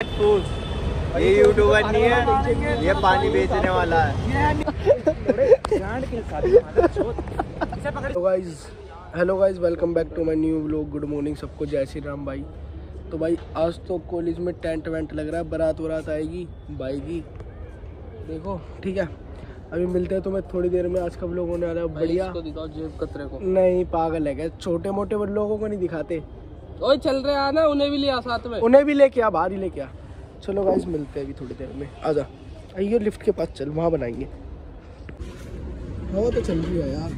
ये यूट्यूबर नहीं है। ये पानी बेचने वाला है। Hello guys hello guys welcome back to my new vlog good morning सबको जय श्री राम भाई। तो भाई आज तो कॉलेज में टेंट वेंट लग रहा है बारात वरात आएगी भाई की देखो ठीक है। अभी मिलते हैं तुम्हें थोड़ी देर में आज का व्लॉग होने वाला है बढ़िया। दिखाओ जेब कतरे को। नहीं पागल है क्या? छोटे मोटे लोगों को नहीं दिखाते। ओए, चल रहे आ ना उन्हें भी लिया साथ में। उन्हें भी लेके आ, बाहर ही लेके आ। चलो गाइस मिलते हैं अभी थोड़ी देर में। आजा। आइए लिफ्ट के पास चल, वहाँ बनाएँगे। हवा तो चल रही है यार।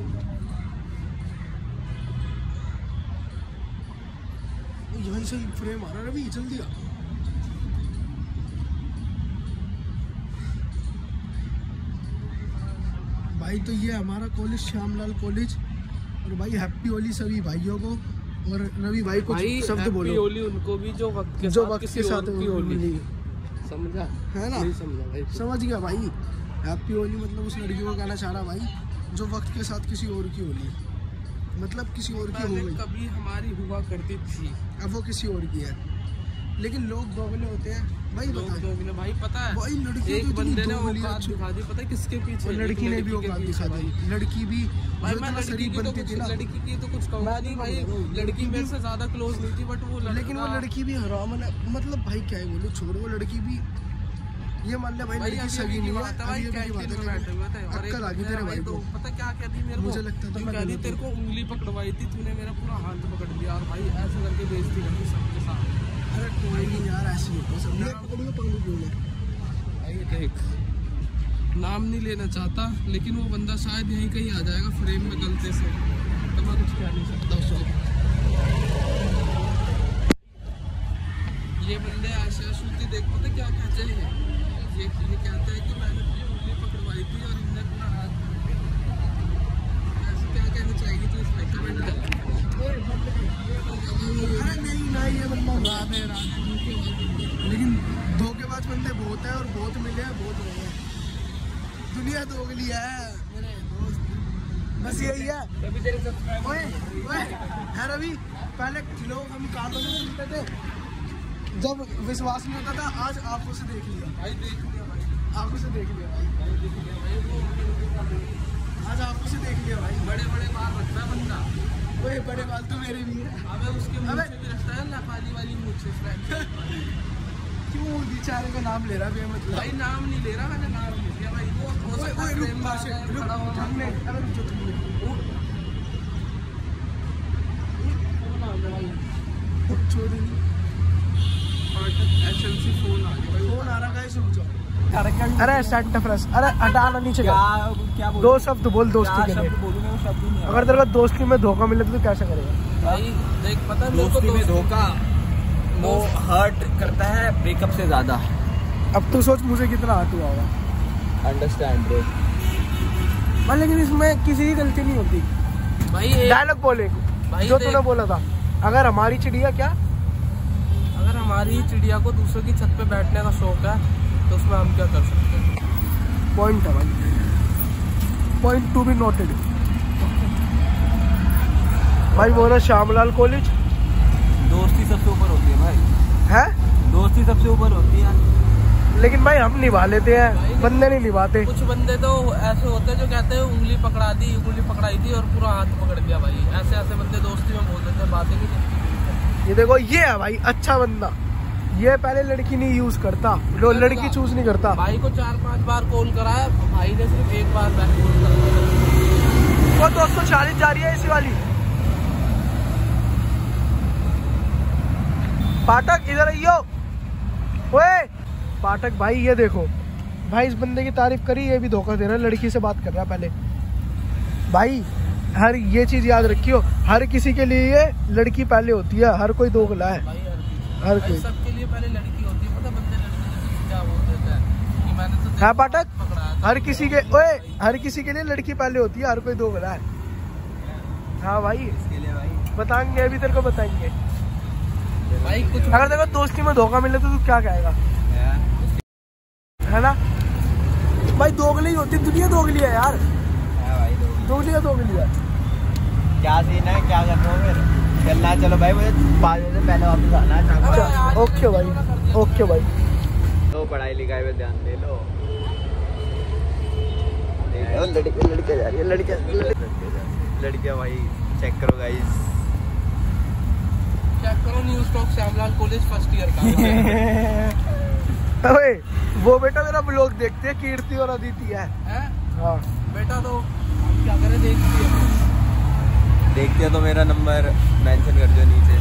यहीं से फ्रेम आ रहा है रवि जल्दी आ भाई तो ये हमारा कॉलेज श्यामलाल कॉलेज और भाई हैप्पी होली सभी भाइयों को। और रवि भाई को भाई शब्द बोलो। होली उनको भी जो वक्त के जो वक्त के साथ होली। होली समझा? है ना? समझा भाई समझ गया भाई। हैप्पी होली मतलब उस लड़की को कहना चाह रहा भाई जो वक्त के साथ किसी और की होली। मतलब किसी और की होली। गई कभी हमारी हुआ करती थी। अब वो किसी और की है। लेकिन लोग बगले होते हैं। भाई लोग तो भाई पता है भाई लड़की एक तो बंदे ने औकात दिखा दी पता है किसके पीछे? और लड़की ने भी औकात दिखा दी। लड़की भी भाई मैं लड़की की तो कुछ लड़की की तो कुछ कहूँगा नहीं भाई। लड़की मेरे से ज़्यादा क्लोज नहीं थी बट वो लेकिन वो लड़की भी हराम मतलब भाई क्या है बोलो छोड़ो वो लड़की भी ये मान ले भाई लड़की सगी नहीं है भाई अभी अभी की बात है एक अक्कल आ गई तेरे भाई तो को। पता क्या कहती मेरे को? मुझे लगता था मैं कह गलत तेरे को उंगली पकड़वाई थी तूने मेरा पूरा हाथ पकड़ लिया और भाई ऐसे करके बेइज्जती करती सबके साथ। अरे कोई नहीं यार, ऐसी नाम नहीं लेना चाहता, लेकिन वो बंदा शायद यहीं कहीं आ जाएगा फ्रेम में गलती से। तो मैं कुछ कह नहीं सकता। उसको ये बंदे ऐसे सूती देख, पता क्या कहते हैं? ये ये कहते हैं कि मैंने तुझे उंगली पकड़वाई थी और इनने कहना चाहेगी तू इस कमेंट कर अरे नहीं ना ये बंदा लेकिन धोखेबाज बहुत है और बहुत मिले हैं बहुत रहे हैं। दुनिया दोगली है मेरे दोस्त। बस यही है। ओए ओए है रवि? पहले लोग हम कार्टून में सुनते थे। जब विश्वास नहीं होता था आज आँखों से देख लिया। भाई देख लिया भाई। आँखों से देख लिया भाई। आज आँखों से देख लिया भाई। बड़े बड़े बाल रखता है बंदा। ओए बड़े बाल तो मेरे भी है। अबे उसके मुँह से भी रखता है नेपाली वाली मुँह से क्यों बेचारे का नाम ले रहा है मतलब भाई नाम नहीं ले रहा मैंने नाम नहीं लिया भाई। वो हो सकता है खड़ा हो अरे जो तुमने फ़ोन आ गया भाई। छोड़ नहीं एसएलसी फ़ोन आ गया भाई। फ़ोन आ रहा जाओ। अरे सेंट फ्रेश अरे हटाना नीचे कर क्या दो शब्द बोल दोस्ती के लिए। बोलूँगा वो शब्द नहीं अगर तेरे को दोस्ती में धोखा मिले तो तू कैसे करेगा? भाई देख पता है दोस्ती में धोखा वो हर्ट करता है ब्रेकअप से ज़्यादा। अब तू सोच मुझे कितना हाथ हुआ होगा। अंडरस्टैंड ब्रो भाई लेकिन इसमें किसी की गलती नहीं होती। भाई डायलॉग बोले जो तूने बोला था। अगर हमारी चिड़िया क्या? अगर हमारी चिड़िया को दूसरों की छत पे बैठने का शौक है तो उसमें हम क्या कर सकते हैं? पॉइंट है भाई। पॉइंट टू बी नोटेड भाई बोला श्यामलाल कॉलेज? दोस्ती सबसे ऊपर होती है भाई। है? दोस्ती सबसे ऊपर होती है। लेकिन भाई हम निभा लेते हैं। बंदे नहीं निभाते। कुछ बंदे तो ऐसे होते हैं जो कहते हैं उंगली पकड़ा दी उंगली पकड़ाई थी और पूरा हाथ पकड़ दिया भाई। ऐसे ऐसे बंदे दोस्ती में बोल देते हैं बातें भी ये देखो ये है भाई अच्छा बंदा। ये पहले लड़की नहीं यूज़ करता। जो लड़की चूज़ नहीं करता। भाई को चार पाँच बार कॉल कराया भाई ने सिर्फ़ एक बार बैक कॉल करा। वो दोस्तों चालीस जा रही है इसी वाली। पाठक इधर आइयो ओए पाठक भाई ये देखो। भाई इस बंदे की तारीफ़ करी ये भी धोखा दे रहा है लड़की से बात कर रहा है पहले। भाई हर ये चीज़ याद रखियो हर किसी के लिए लड़की पहले होती है हर कोई दोगला है। भाई हर कोई। सबके लिए पहले लड़की होती है पता बंदे लड़की क्या बोल देते हैं कि मैंने तो है पाठक। हर किसी के ओए हर किसी के लिए लड़की पहले होती है हर कोई दोगला है। हाँ भाई। इसके लिए भाई? बताएँगे अभी तेरे को बताएँगे। भाई कुछ अगर देखो दोस्ती में धोखा मिले तो तू क्या कहेगा? है। ना? भाई दोगली ही होती दुनिया दोगली है यार। है भाई दोस्ती। दुनिया दोगली है? क्या सीन है? क्या कर रहे हो फिर? चलना चलो भाई मुझे पाँच बजे पहले वापस आना है। शाम को। अच्छा, ओके भाई। ओके भाई। तो पढ़ाई लिखाई पे ध्यान दे लो। लड़के लड़के जा रही है लड़के लड़कियाँ भाई चेक करो गाइस चेक करो new stock Shyamlal college first year का। अबे वो बेटा मेरा ब्लॉग देखते हैं कीर्ति और अदिति है। हैं? हाँ। बेटा तो क्या करे है देखते हो तो मेरा नंबर मेंशन कर दो नीचे।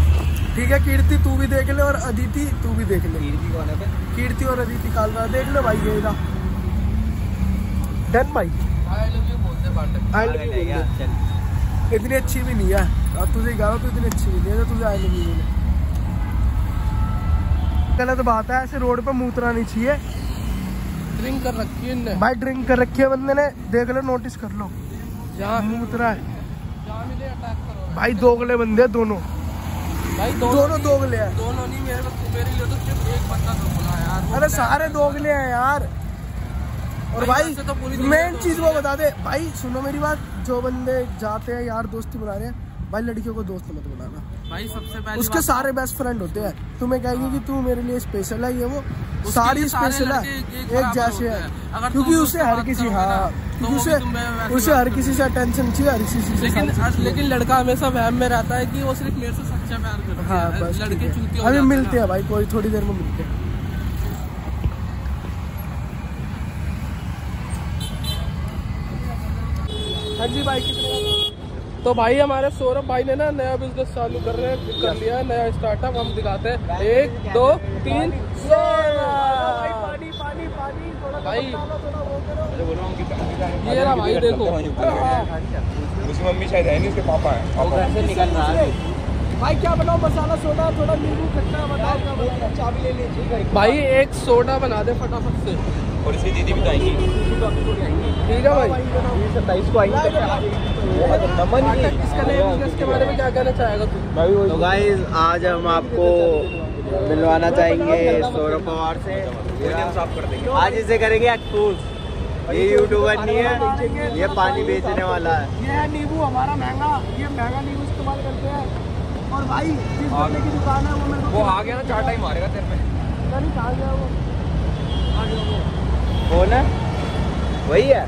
ठीक है कीर्ति तू भी देख ले और अदिति तू भी देख ले। कीर्ति कौन है कीर्ति और अदिति काल रहा देख ले भाई ये डन भाई। आई लव यू बोलते बाटे आई लव गए यू क्या? चल। इतनी अच्छी भी नहीं है। अब तुझे हूँ तू इतनी अच्छी भी नहीं है तो तुझे आई लव यू गलत बात है ऐसे रोड पे मूतना नहीं चाहिए। ड्रिंक कर रखी है भाई ड्रिंक कर रखी है बंदे ने। देख लो नोटिस कर लो। जहाँ मूतरा है। भाई दोगले बंदे हैं दोनों। भाई दोनों दोगले हैं। दोनों नहीं मेरे को मेरे लिए तो सिर्फ़ एक बंदा दोगला है यार। अरे सारे दोगले हैं यार। और भाई, भाई तो मेन चीज़ वो बता दे। भाई सुनो मेरी बात। जो बंदे जाते हैं यार दोस्ती बना रहे हैं भाई लड़कियों को दोस्त मत बनाना। भाई सबसे पहले उसके सारे बेस्ट फ्रेंड होते हैं। तुम्हें कहेंगे कि तू मेरे लिए स्पेशल है ये वो। सारी स्पेशल है। एक जैसे है। क्योंकि उसे हर किसी हाँ तो उसे उसे हर किसी से अटेंशन चाहिए हर किसी से लेकिन लेकिन लड़का हमेशा वहम में रहता है कि वो सिर्फ़ मेरे से सच्चा प्यार करता हाँ। है बस लड़के। चूती अभी मिलते हैं भाई कोई थोड़ी देर में मिलते हैं। हाँ जी भाई कितने तो भाई हमारे सौरभ भाई ने ना नया बिज़नेस चालू कर रहे हैं कर लिया नया स्टार्टअप हम दिखाते हैं। एक दो तीन भाई पानी पानी पानी भाई। थोड़ा वो करो। ये रहा भाई देखो। उसकी मम्मी शायद है नहीं उसके पापा है। वो घर से निकल रहा है। भाई क्या बनाओ मसाला सोडा थोड़ा नींबू खट्टा बताओ चाबी ले लीजिए भाई एक सोडा बना दे फटाफट से। और इसकी दीदी भी तो आएँगी। ठीक है भाई। सत्ताईस को बिज़नेस बारे में क्या कहना चाहेगा तू तो गाइस आज हम आपको मिलवाना चाहेंगे सौरभ पवार से। साफ़ कर देंगे आज इसे करेंगे एक्सपोज ये यूट्यूबर नहीं है ये पानी बेचने वाला है। ये है नींबू हमारा महँगा। ये महँगा नींबू इस्तेमाल करते हैं। और भाई जिस बंदे की दुकान है वो मेरे को वो आ गया ना चार टाइम मारेगा तेरे पता नहीं कहाँ गया वो। आ गया वो। कौन है वही है।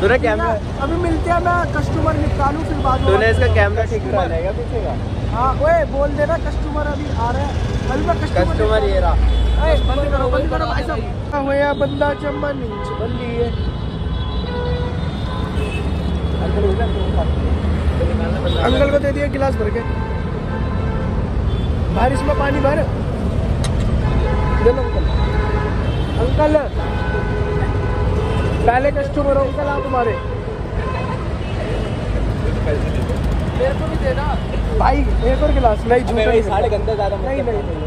तूने कैमरा अभी मिलते हैं मैं कस्टमर निपटा लूँ फिर बाद तूने इसका कैमरा ठीक करा लेगा पीछे का? हाँ ओए बोल देना कस्टमर अभी आ रहे हैं। अभी मैं कस्टमर ये रहा। ए, बंद करो बंद करो भाई साहब होया बंदा चम्मा नीच बल्ली है अंकल को दे दिया गिलास भर के। बारिश में पानी भर। दे लो अंकल पहले कस्टमर हो अंकल आप हमारे। मेरे को भी देना। भाई एक और गिलास नहीं जूता ही साढ़े घंटे ज़्यादा नहीं नहीं नहीं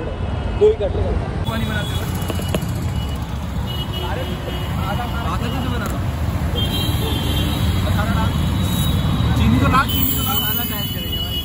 दो ही कर लो पानी बनाते हो आता कैसे बनाता चीनी तो चीनी तो टाइप करेंगे भाई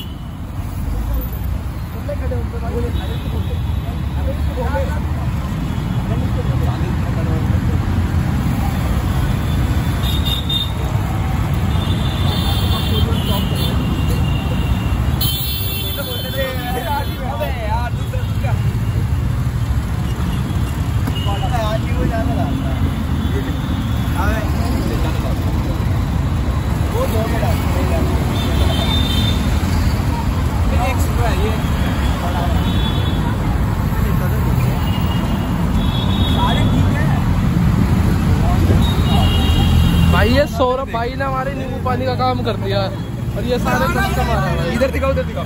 भाई ये सौरभ भाई ने हमारे नींबू पानी का काम कर दिया है और ये सारे कस्टमर है। भाई इधर दिखाओ। उधर दिखाओ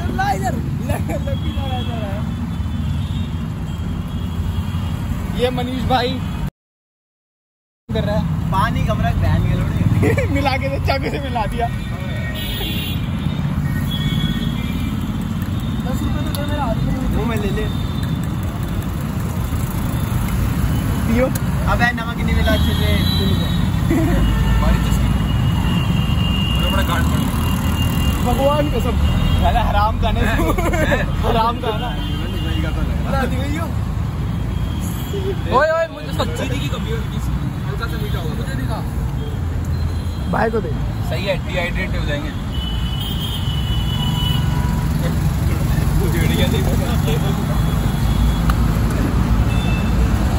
ये मनीष भाई कर रहा है। पानी कमरा लोड़े मिला के तो चाकू से मिला दिया। दस रुपए तो मेरा में। मुँह में ले ले। पियो। अबे नमक नहीं मिला अच्छे से गार्ड पड़ भगवान कसम अरे हराम का नहीं। हराम का ना। ओए ओए मुझे सच्ची चीनी की कमी है हल्का सा मीठा होगा मुझे दिखा भाई को दे। सही है डिहाइड्रेट हो जाएँगे।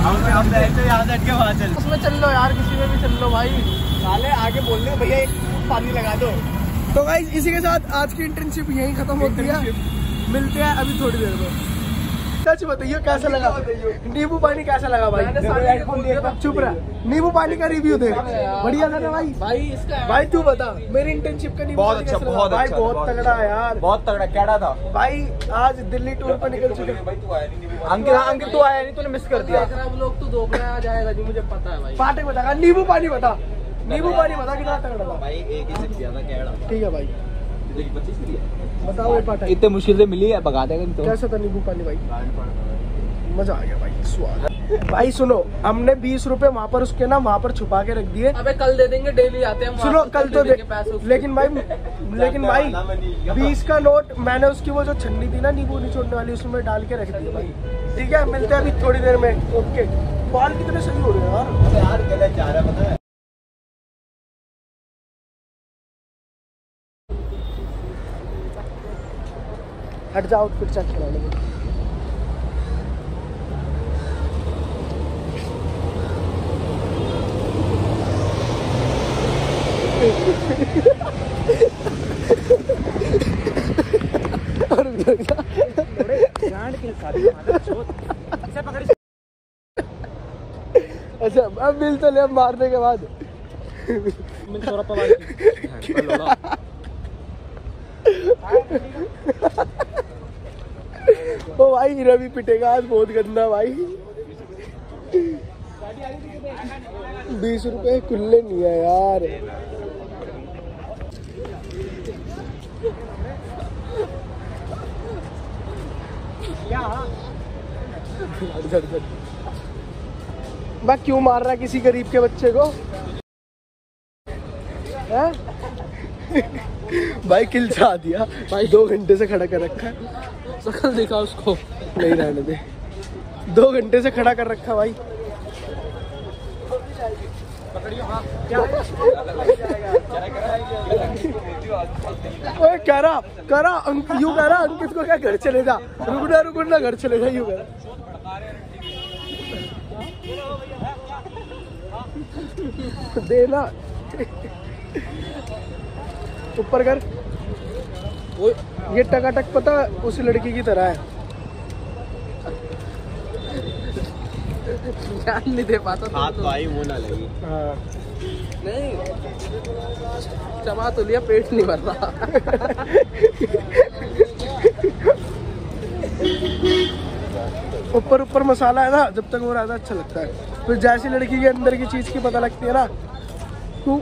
हम हम बैठे यहाँ हट के वहाँ चल। उसमें चल लो यार किसी में भी चल लो भाई। साले आगे बोल दे भैया एक पानी लगा दो। तो भाई इसी के साथ आज की इंटर्नशिप यही खत्म होती है। मिलते हैं अभी थोड़ी देर में। सच बताइए कैसा लगा? नींबू पानी कैसा लगा भाई? चुप रहा। नींबू पानी का रिव्यू दे बढ़िया था ना भाई। भाई इसका भाई तू बता मेरी इंटर्नशिप का नींबू बहुत अच्छा, बहुत भाई अच्छा, बहुत बहुत तगड़ा है यार। बहुत तगड़ा कैडा था? भाई आज दिल्ली टूर पर निकल चुके। अंकित हाँ अंकित तू आया नहीं तूने मिस कर दिया। लोग तो आ जाएगा जी मुझे पता है भाई। पाटे बता नींबू पानी बता। नींबू पानी बता कितना तगड़ा था भाई एक ही किया था कैडा। ठीक है भाई। बताओ ये पाटा इतने मुश्किल से मिली है भगा देगा तो कैसा था नींबू पानी भाई? मज़ा आ गया भाई स्वाद। भाई सुनो हमने बीस रुपए वहाँ पर उसके ना वहाँ पर छुपा के रख दिए। अबे कल दे देंगे डेली आते हैं सुनो कल तो दे दे। लेकिन भाई लेकिन भाई बीस का नोट मैंने उसकी वो जो छन्नी थी ना नींबू निचोड़ने वाली उसमें डाल के रख दी भाई। ठीक है मिलते हैं अभी थोड़ी देर में। ओके। बाल कितने सही हो रहे हैं यार? यार गलत जा रहा है? हट जाओ फिर चेक कराने में और। अच्छा अब मिल तो ले मारने के बाद। ओ भाई रवि पिटेगा, आज बहुत गंदा भाई। बीस रुपए खुले नहीं है यार। क्यों मार रहा किसी गरीब के बच्चे को? हैं? भाई किल चाह दिया। भाई। दो घंटे से खड़ा कर रखा है। शकल दिखा उसको। नहीं रहने दे। दो घंटे से खड़ा कर रखा भाई। ओए कह रहा कह रहा अंक- यूँ कह रहा अंकित को क्या घर चले जा। रुकना रुकना घर चले जा यूँ कह रहा देना। ऊपर कर। वो ये टकाटक पता उस लड़की की तरह है। ध्यान नहीं दे पाता तो- हाथ भाई मुँह ना लगी। हाँ। नहीं। चबा तो लिया पेट नहीं भर रहा। ऊपर ऊपर मसाला है ना जब तक वो रहता अच्छा लगता है। फिर जैसी लड़की के अंदर की चीज़ की पता लगती है ना तू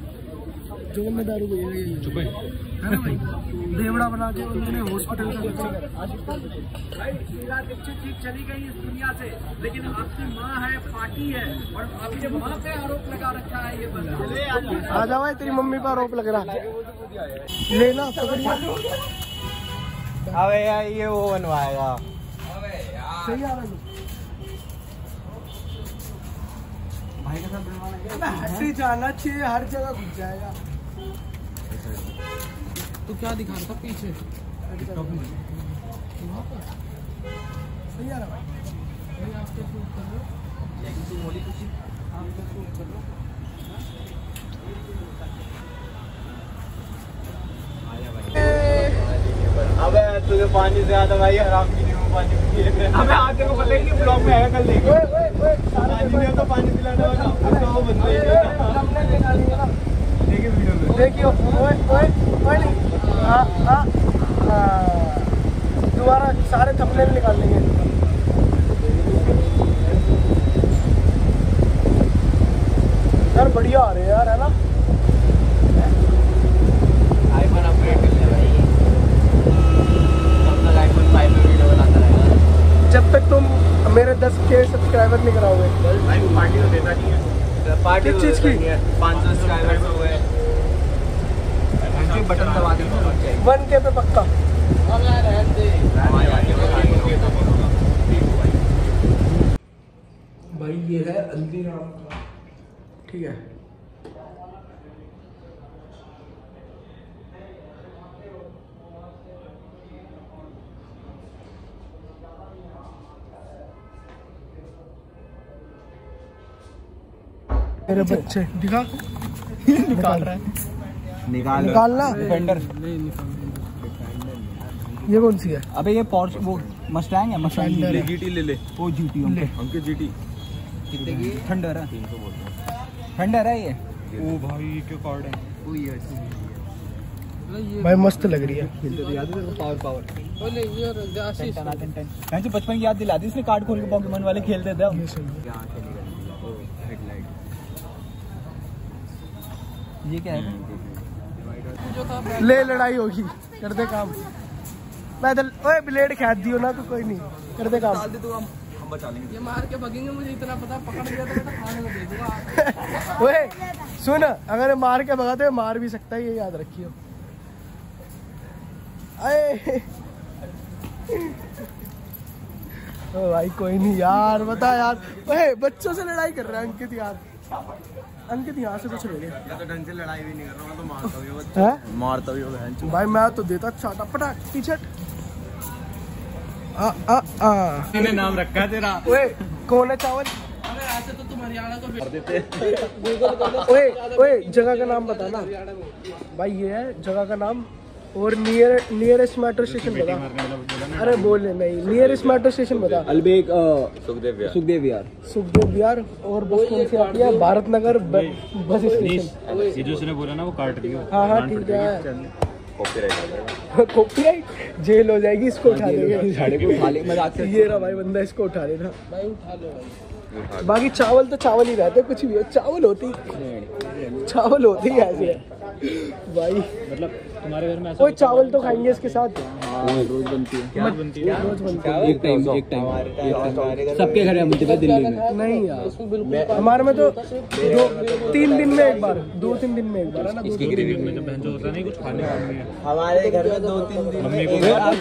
जो बंदा दारू बेचेगा यही है। है ना भाई? देवड़ा बना के उन्होंने हॉस्पिटल का भाई दीक्षित जी चली गई इस दुनिया से लेकिन आपकी माँ है पार्टी है और आपके माँ पे आरोप लगा रखा। है ये बंदा आ जाओ भाई तेरी मम्मी पर आरोप लग रहा है। लेना अबे यार ये वो बनवाएगा। सही आ रहा है। हट जाना चाहिए हर जगह घुस जाएगा। तू क्या दिखा रहा था पीछे? सही आ रहा भाई। अबे तुझे पानी से आता भाई आराम की पानी अबे आज तेरे को पता ही नहीं ब्लॉग में आएगा कल देख। ओए ओए ओए सारे पानी तो पानी पिलाना होगा अब तो वो बंदे ही है। हमने लेना नहीं है ना देखिए वीडियो में देखियो ओए ओए ओए नहीं हाँ हाँ हाँ। दोबारा सारे थंबनेल निकाल लेंगे यार बढ़िया आ रहे हैं यार है ना आईफोन अपग्रेड कर लिया भाई तब तक आईफोन 5 में वीडियो बनाता रहेगा जब तक तुम मेरे 10 के सब्सक्राइबर नहीं कराओगे भाई वो पार्टी तो देता नहीं है पार्टी किस चीज़ की? 500 सब्सक्राइबर्स हो गए बटन दबा देंगे वन के पे पक्का भाई ये है हल्दीराम का ठीक है। मेरे बच्चे दिखा निकाल रहा है। निकाल। निकालना। डिफेंडर ये कौन सी है? अबे ये पॉर्श वो मस्टैंग है मस्टैंग जीटी ले ले। वो जीटी ले। अंके जीटी कितने की? थंडर है। थंडर है। ये? ओ भाई क्या कार्ड है? ओ यस भाई मस्त लग रही है। खेलते तो याद है पावर पावर बोले ये आशीष मैं बचपन की याद दिला दी इसने कार्ड खोल के पॉकेमोन वाले खेलते थे हम। ये है। खेलेगा ओ हेडलाइट ये क्या है? ले लड़ाई होगी। कर दे काम। मैं तो ओए ब्लेड खेच दियो ना तो कोई नहीं। कर दे काम। डाल दे तो हम बचा लेंगे। ये मार के भगेंगे मुझे इतना पता पकड़ लिया तो मैं तो खाने को दे दूँगा। ओए सुन अगर ये मार के भगाते मार भी सकता है ये याद रखियो। अरे। ओ भाई कोई नहीं यार बता यार। ओए बच्चों से लड़ाई कर रहा है अंकित यार। अंकित यहाँ से कुछ ले ले मैं तो ढंग से लड़ाई भी नहीं कर रहा मैं तो मारता भी मारता भी हूँ भाई मैं तो देता चाटा पटाक टी शर्ट मैंने नाम रखा तेरा। ओए कौन है चावल? अरे ऐसे तो तुम हरियाणा को ओए ओए जगह का नाम बता ना भाई ये है जगह का नाम और नियर नियरेस्ट मेट्रो स्टेशन बता। अरे बोले नहीं नियरेस्ट मेट्रो स्टेशन बता। अलबेग सुखदेव यार। सुखदेव यार। सुखदेव बिहार और बस कौन सी आती है? भारत नगर बस स्टेशन ये जो उसने बोला ना वो काट दियो। हाँ हाँ ठीक है। कॉपीराइट जेल हो जाएगी इसको उठा लेंगे उठा ले मज़ाक से ये रहा भाई बंदा इसको उठा लेना भाई उठा लो भाई। बाकी चावल तो चावल ही रहते कुछ भी हो। चावल होती चावल होती ही ऐसे। है भाई। मतलब तुम्हारे घर में ऐसा कोई चावल तो खाएँगे इसके साथ? रोज बनती है। क्या? बनती है? रोज बनते हैं। एक टाइम एक टाइम सबके घर में है दिल्ली में। नहीं यार। हमारे में तो दो तीन दिन में एक बार दो तीन दिन में एक बार है ना दो तीन में में। बहन जो होता नहीं कुछ खाने वाले हमारे घर में दो तीन दिन मम्मी को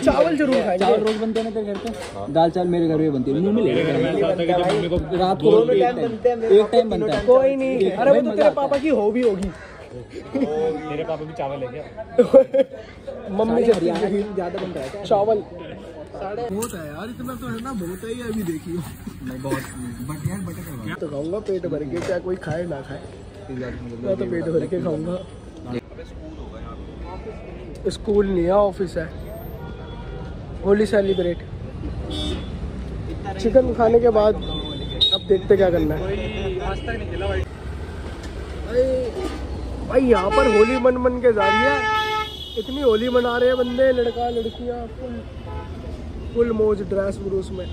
चावल ज़रूर खाएँगे। रोज बनते हैं ना तेरे घर पे? दाल चावल मेरे घर में बनती है। घर में ऐसा होता है कि मम्मी को रात को एक टाइम बनता है। कोई नहीं। अरे वो तो तेरे पापा की हो भी होगी। तेरे पापा भी चावल है क्या मम्मी हरियाणा की ज़्यादा बनता है चावल। बहुत है यार इतना तो है ना बहुत है ये अभी देखियो नहीं बहुत बट यार बटर करवा। तो खाऊँगा पेट भर के चाहे कोई खाए ना खाए। मैं तो पेट भर के खाऊँगा। स्कूल नहीं है ऑफ़िस है। होली सेलिब्रेट। चिकन खाने के बाद अब देखते क्या करना है। अरे भाई, यहाँ पर होली मन मन के जा रही है। इतनी होली मना रहे हैं बंदे, लड़का, लड़कियाँ, फुल फुल मौज ड्रेस ब्रूस में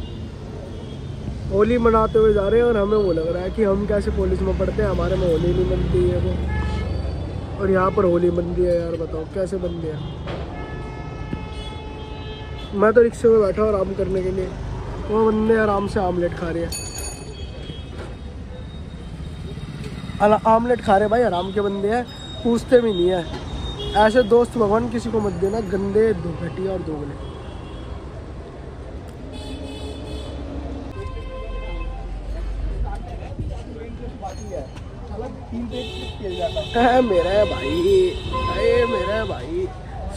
होली मनाते हुए जा रहे हैं और हमें वो लग रहा है कि हम कैसे पुलिस में पढ़ते हैं, हमारे में होली नहीं बनती है वो। और यहाँ पर होली बनती है यार, बताओ कैसे बनती है? मैं तो रिक्शे में बैठा हूँ आराम करने के लिए। वो बंदे आराम से आमलेट खा रहे हैं। आमलेट खा रहे भाई आराम के बंदे हैं पूछते भी नहीं है। ऐसे दोस्त भगवान किसी को मत देना गंदे दो घटिया और दोगले है मेरा है भाई अरे मेरा है भाई।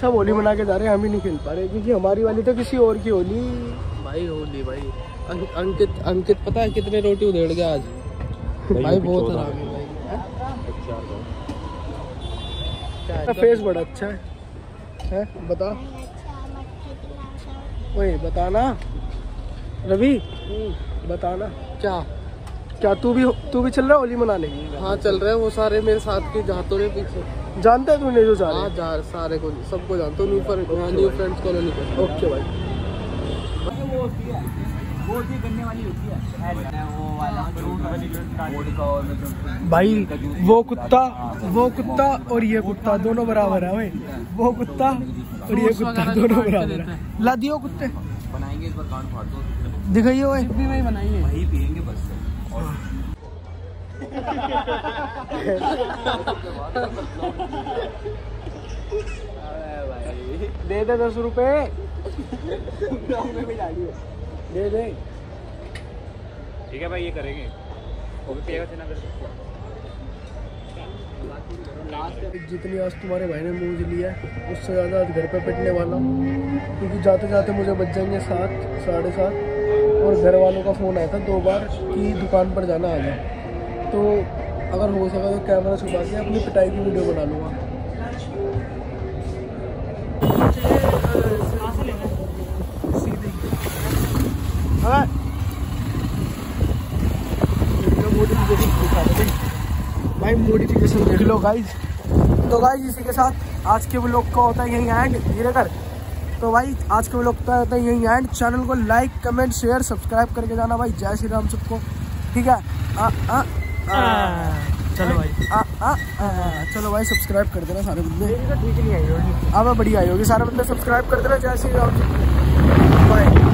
सब होली मना के जा रहे हैं हम ही नहीं खेल पा रहे क्योंकि हमारी वाली तो किसी और की होली। भाई होली भाई। अंकित अंकित पता है कितने रोटी उधेड़ गया आज? भाई बहुत आराम है। भाई फेस बड़ा अच्छा है। है? बता। ओए बताना। रवि बताना। क्या? क्या तू भी तू भी चल रहा है होली मनाने? हाँ चल रहे हैं। वो सारे मेरे साथ के जाते रहे पीछे। जानता है तूने जो जा रहे हाँ? हैं? जा सारे को सबको जानता हूँ। New friend new friends colony को ओके भाई। वो होती है। गन्ने वाली होती है वो वाला फ्रूट का और भाई वो कुत्ता वो कुत्ता और ये कुत्ता दोनों बराबर है भाई वो कुत्ता और ये कुत्ता दोनों बराबर है। ला दियो कुत्ते। बनाएँगे इस बार कान फाड़ दो। दिखाइए भाई भी वही बनाइए। वही पियेंगे बस। और दे दे दस रुपए। दे दे। ठीक है भाई ये करेंगे। जितनी आज तुम्हारे भाई ने मूज लिया है उससे ज़्यादा आज घर पे पिटने वाला। हूँ क्योंकि जाते जाते मुझे बच जाएँगे सात साढ़े सात। और घर वालों का फ़ोन आया था दो बार कि दुकान पर जाना आ जाए तो अगर हो सका तो कैमरा छुपा के अपनी पिटाई की वीडियो बना लूँगा। हाँ। मोडिफिकेशन दिखा दे भाई भाई मोडिफिकेशन देख लो गाइज़ तो गाइज़ इसी के साथ आज के ब्लॉग का होता है यही एंड धीरे कर तो भाई आज के ब्लॉग का होता है यही एंड चैनल को लाइक कमेंट शेयर सब्सक्राइब करके जाना भाई. जय श्री राम सबको. ठीक है? आ, आ, आ, चलो भाई. आ, आ, आ, चलो भाई सब्सक्राइब कर देना सारे बंदे. ठीक नहीं आई होगी. अब बढ़िया आई होगी. सारे बंदे सब्सक्राइब कर देना. जय श्री राम बाय